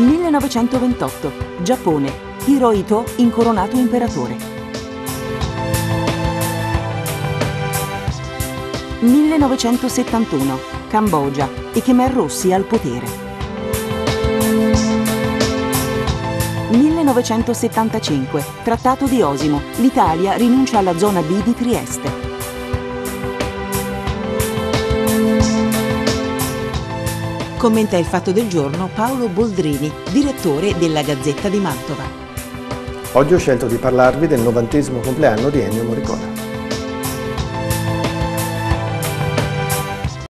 1928. Giappone. Hirohito incoronato imperatore. 1971. Cambogia. I Khmer Rossi al potere. 1975. Trattato di Osimo. L'Italia rinuncia alla zona B di Trieste. Commenta il fatto del giorno Paolo Boldrini, direttore della Gazzetta di Mantova. Oggi ho scelto di parlarvi del novantesimo compleanno di Ennio Morricone.